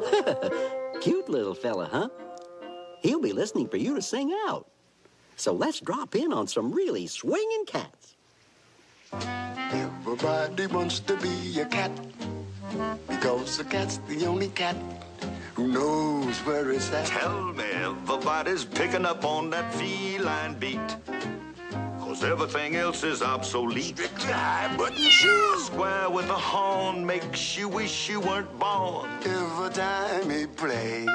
Cute little fella, huh? He'll be listening for you to sing out. So let's drop in on some really swinging cats. Everybody wants to be a cat because a cat's the only cat who knows where it's at. Tell me, everybody's picking up on that feline beat. Cause everything else is obsolete. Strictly high button shoes. Square with a horn makes you wish you weren't born. Every time he plays.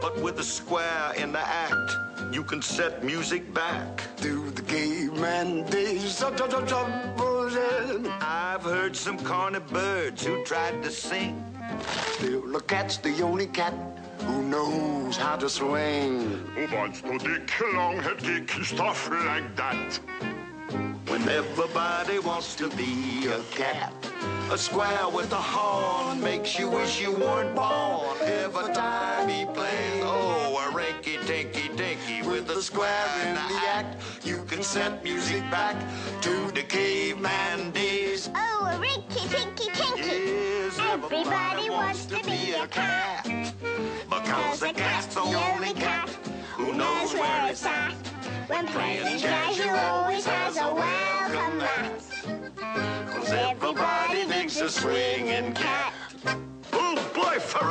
But with a square in the act, you can set music back. To the caveman days. I've heard some corny birds who tried to sing. Still, a cat's the only cat who knows how to swing. Who wants to dick long-head kick stuff like that? When everybody wants to be a cat. A square with a horn makes you wish you weren't born. Every time he plays, oh, a rinky tinky dinky with a square in the act. You can set music back to the caveman days. Oh, a rinky tinky tinky. Yes, Everybody wants to be a cat. Because the cat's the only cat who knows where it's at. When playing jazz, you oh, always has a welcome mat. Cause everybody thinks a swinging cat. Oh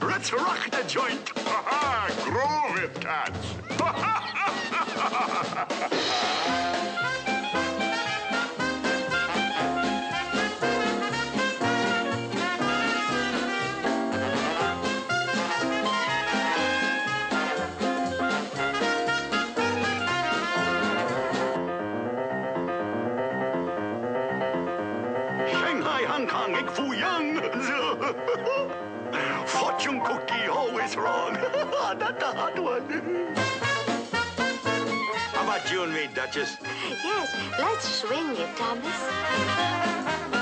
let's rock the joint. Ha groove it, cats. Shanghai, Hong Kong, young. Fortune cookie always wrong. That's a hot one. How about you and me, Duchess? Yes, let's swing it, Thomas.